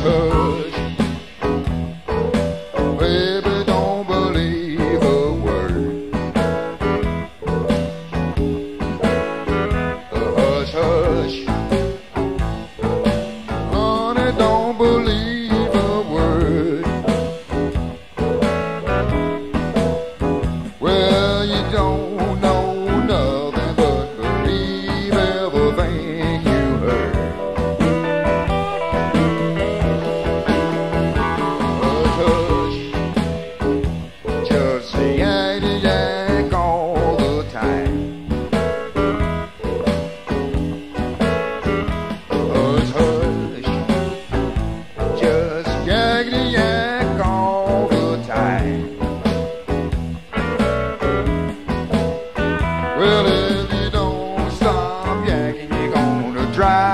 hush. Baby, don't believe a word. Hush, hush. Honey, don't believe a word. Well, you don't. Well, if you don't stop yakking, you're gonna drive.